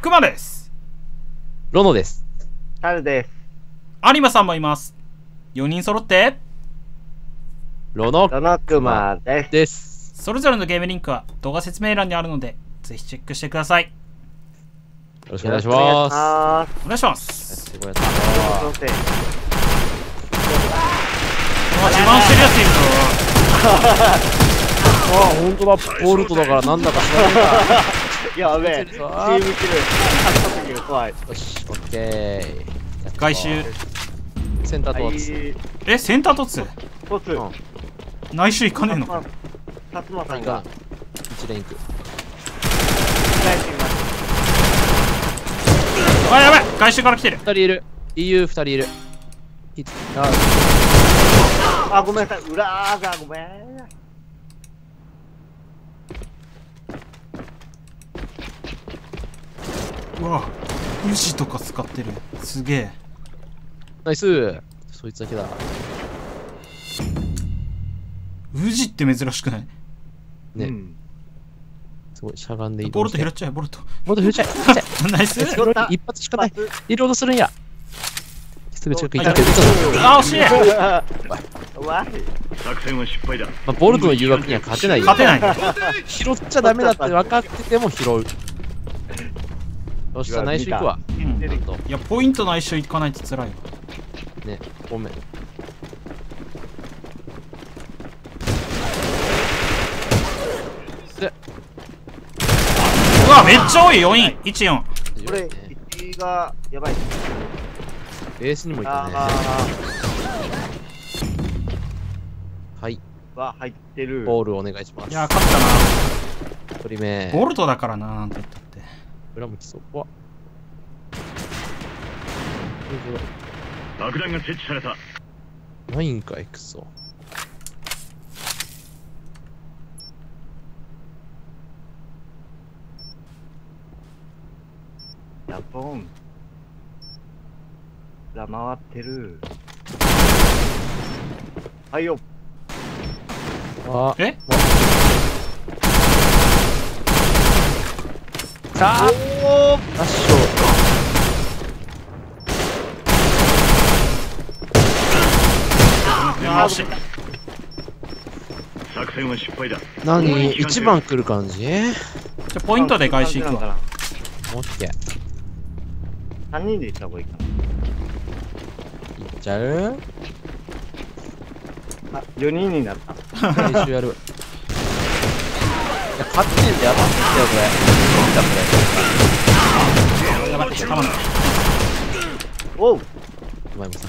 くまです。ロノです。タルです。有馬さんもいます。4人揃って、ロノロノクマです。です。それぞれのゲームリンクは動画説明欄にあるので、ぜひチェックしてください。よろしくお願いします。す。お願いします。すごいして、あ自慢してるやついるあ、ほんとだ。ボルトだからなんだか知らないか。やべえ。チームキル。勝った時が怖い。よし、オッケー。外周。センターとはい。ワッツ。のえ、センター突トツ。うん内周行かねえの薩摩さんがが、一連行く。あ、やばい外周から来てる二人いる。EU 二人いる。あ、ごめんなさい。裏がごめん。うわ、宇治とか使ってる。すげえ。ナイス。そいつだけだ。宇治って珍しくない？ねうんすごい、しゃがんでいい。ボルト拾っちゃえ、ボルト。ボルト拾 っちゃえ。ナイス一発しかない。一リロードするんや。すぐ近く行あってる。あ、惜しい。作戦は失敗だ。まあ、ボルトの誘惑には勝てないよ。勝てない。拾っちゃダメだって分かってても拾う。よっしゃ、内緒行くわ。うんいや、ポイント内周行かないと辛いわ。ね、ごめん。で、うわ、めっちゃ多い !4 位 !1、4。これ、1位がやばい。ベースにもいたね。あはい、ーは入ってる。ボールお願いします。いや、勝った一人目。な。ボルトだからな、なんて言った。裏向きそう。怖っ爆弾が設置された。ないんかい、クソ。ヤポン。裏回ってる。はいよ。あ、え？さあ、おーラッシよし。作戦は失敗だ。ュ。何？一番来る感じ？じゃあ、ポイントで外周行くわ。オッケー。3人で行った方がいいかいっちゃう？な。あ、4人になった。練習やる。いや、勝ってんだよ、当たってんだよ、これ。なんだ、こやばい、たまんない。おうれ。お前もさ、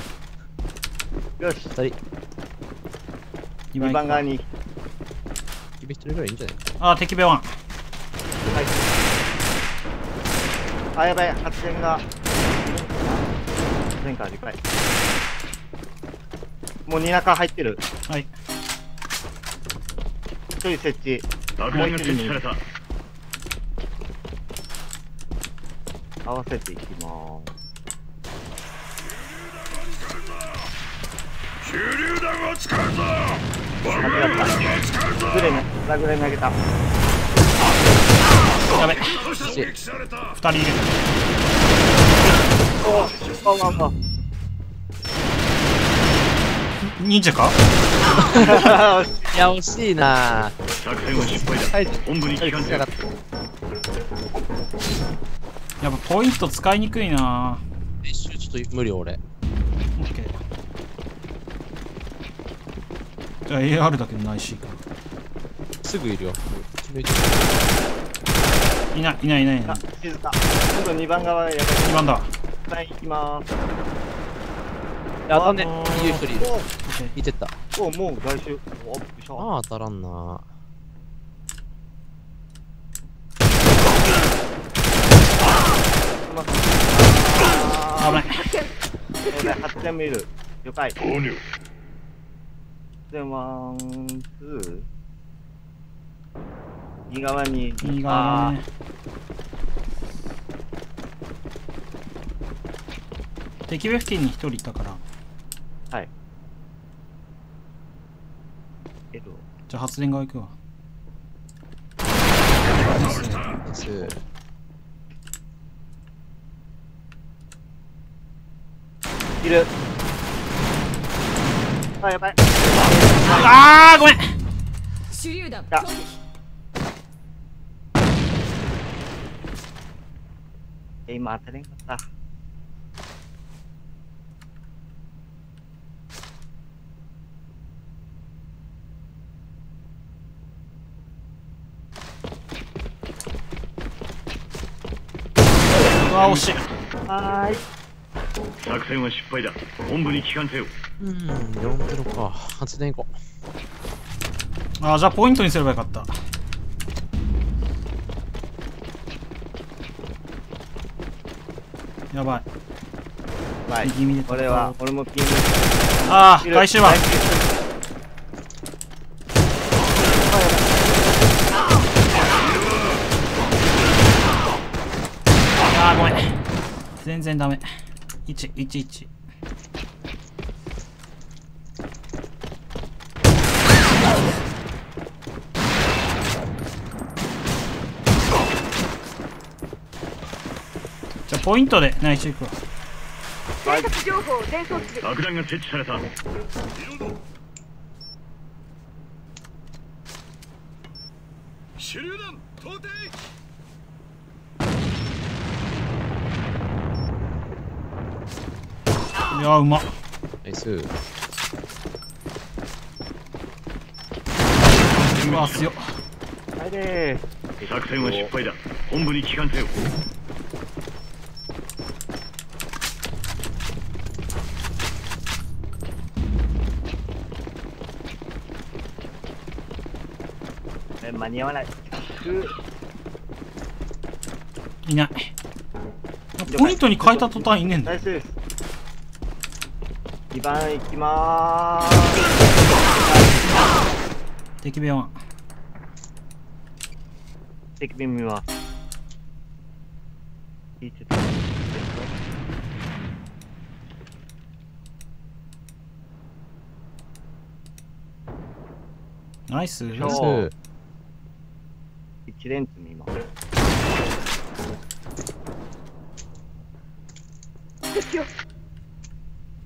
よし。二人、2番側に。君一人ぐらいいいんじゃない？あ、敵ベワン。はい。あ、やばい。発電が。発電からでかい。もう2中入ってる。はい。1人設置。爆弾が設置された。合わせていきまー手榴弾を使うぞす。間違った。グレね。ラグレ投げた。やべ、攻撃された二人いる。おおおおお忍者か？いや、惜しいな作戦は失敗だ。はい、本部に帰還せよしなかった。やっぱポイント使いにくいな練習ちょっと無理、俺。オッケー。じゃあ AR だけどないしか。すぐいるよ。いない、いない、いないいなあい。、静か。今度2番側やばい。2番だ。はい、行きまーす。やったねあのー。いいよ、一人いる。オッケーいてった。おお、もう外周。おびっした。ああ、当たらんなあ危ない。ー、俺発電もいる。了解。投入。で、ワン、ツー。右側に。右側ね。敵部付近に1人いたから。はい。けど。じゃあ発電側行くわ。いる。あやばい。ああごめん。手榴弾。今当たれんかった。わ惜し。いはーい。作戦は失敗だ。本部に帰還せよ。うん、4ゼロか。発電行こあーじゃあポイントにすればよかった。やばい。はい。右見で。俺は、俺もピン。ああ回収はあーごめん。全然ダメ。111じゃあポイントで内緒行くわ偵察情報を伝送する爆弾が設置された。手榴弾投擲いやーうま。ナイス。うわ強っはいでー作戦は失敗だ本部に帰還せよえ間に合わない。くいないポイントに変えた途端いねえんだよナイスです。2番行きまー敵部屋はす。敵便見ます。いいちょっとナイスよナイス。一連積みます。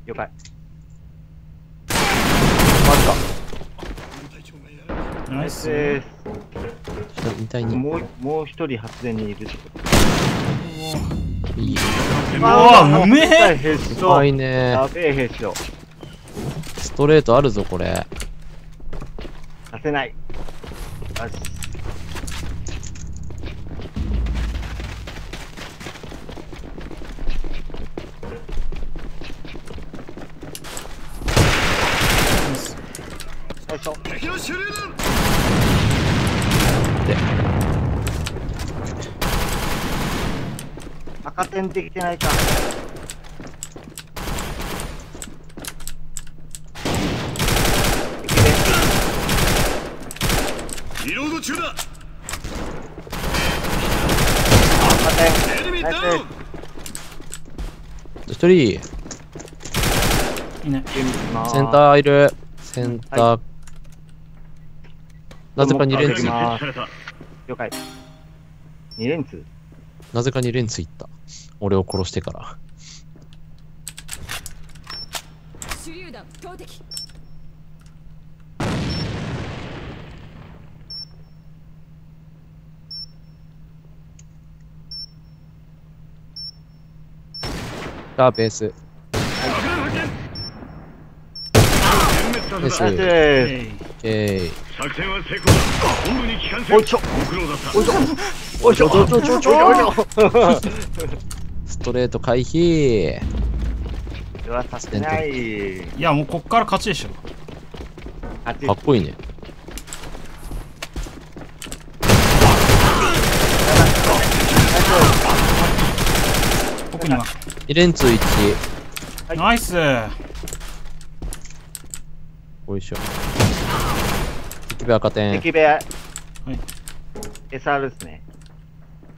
了解。ナイスでみたいす。に。もう、もう一人発電にいる。いい。うわうめえへっうそまいねや。べえへっそ。ストレートあるぞ、これ。させない。よし。よいしょ。敵の手榴弾で、赤点できてないか。リロード中だ赤点。エネミーダウン一人、い。センターいる。センター。なぜか2連ツ爆弾、が設置された了解。二連通？なぜか2連ツいった。俺を殺してから。手榴弾投擲さあ、ベース。爆弾発見殲滅させたナイスナイスでえいえい。作戦は成功だ。本部に帰還せよ。おいしょ。ご苦労だった。おいしょ。おいしょ。おいしょ。おいしょ。おいしょ。ストレート回避。うわ、させない。いやもうこっから勝ちでしょ。かっこいいね。奥には。2連ツ1。いナイス。おいしょ。敵部赤点。敵部屋。はい SR ですね。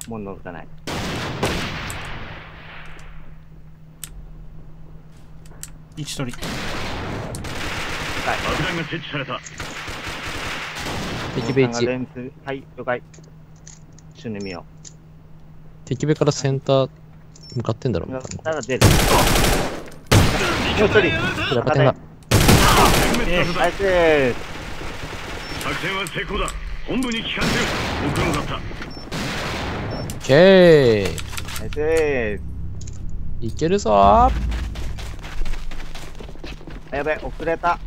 もう乗かない。一取り爆弾が設置された敵部1。レンズはい、了解。一緒に見よ敵部からセンター向かってんだろうたら出る。もう一人やっぱ点だ。えナイスです作戦は成功だ。本部に帰還せよご苦労だった。オッケー。ナイスですいけるぞ。やべ遅れた。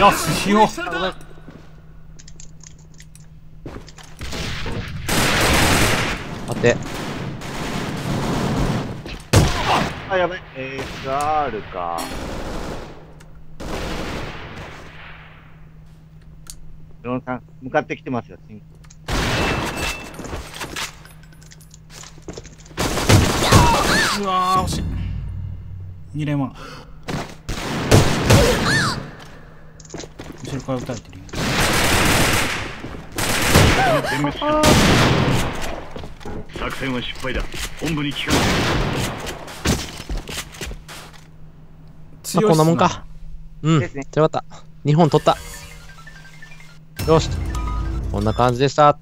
よしよ待って。あやべ。SR か。ロンさん向かってきてますよ進うわー惜しい。2連は後ろから撃たれてるよ。全滅した作戦は失敗だ。本部に帰還せよまあ、こんなもんか。うん。ですね強かった。日本取った。よし。こんな感じでした。